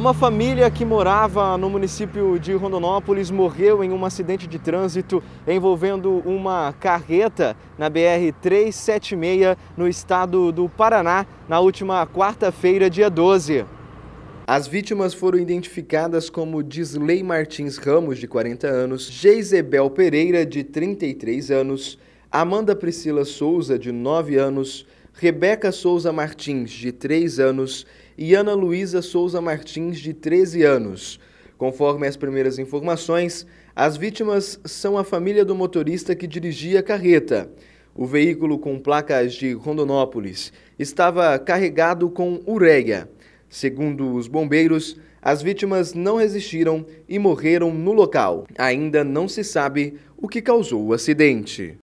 Uma família que morava no município de Rondonópolis morreu em um acidente de trânsito envolvendo uma carreta na BR-376 no estado do Paraná na última quarta-feira, dia 12. As vítimas foram identificadas como Disley Martins Ramos, de 40 anos, Geisebel Pereira, de 33 anos, Amanda Priscila Souza, de 9 anos, Rebeca Souza Martins, de 3 anos, e Ana Luísa Souza Martins, de 13 anos. Conforme as primeiras informações, as vítimas são a família do motorista que dirigia a carreta. O veículo com placas de Rondonópolis estava carregado com ureia. Segundo os bombeiros, as vítimas não resistiram e morreram no local. Ainda não se sabe o que causou o acidente.